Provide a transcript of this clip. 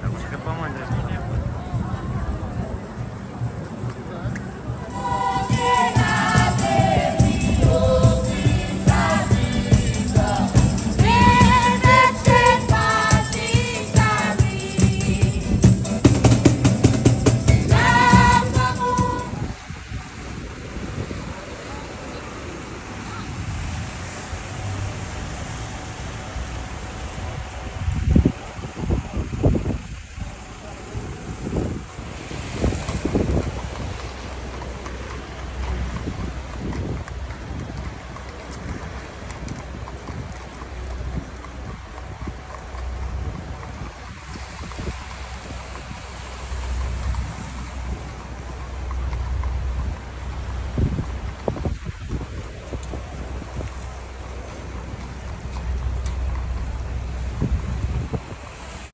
Там уже помада.